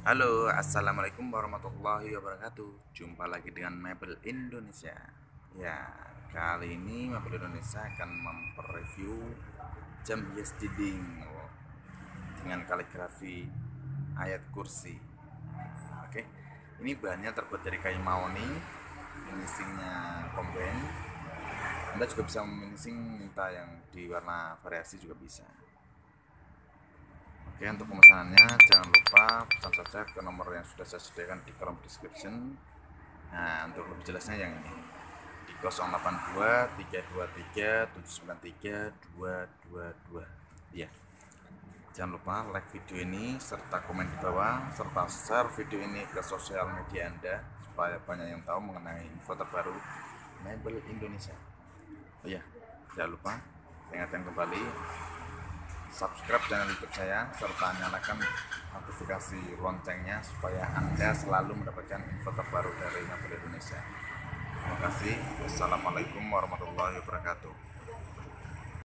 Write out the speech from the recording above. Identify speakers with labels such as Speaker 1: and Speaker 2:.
Speaker 1: Halo, assalamualaikum warahmatullahi wabarakatuh. Jumpa lagi dengan Mebel Indonesia. Ya, kali ini Mebel Indonesia akan memperreview jam hias dinding dengan kaligrafi ayat kursi. Oke, ini bahannya terbuat dari kayu mahoni, finishingnya combine. Anda juga bisa meminishing minta yang di warna variasi juga bisa. Oke untuk pemesanannya jangan lupa pesan saja ke nomor yang sudah saya sediakan di kolom description. Nah untuk lebih jelasnya yang ini. Di 082 323 793 222 ya Jangan lupa like video ini serta komen di bawah serta share video ini ke sosial media Anda supaya banyak yang tahu mengenai info terbaru mebel Indonesia. Oh ya, jangan lupa ingatkan kembali subscribe channel YouTube saya serta nyalakan notifikasi loncengnya supaya Anda selalu mendapatkan info terbaru dari Mabel Indonesia. Terima kasih. Wassalamualaikum warahmatullahi wabarakatuh.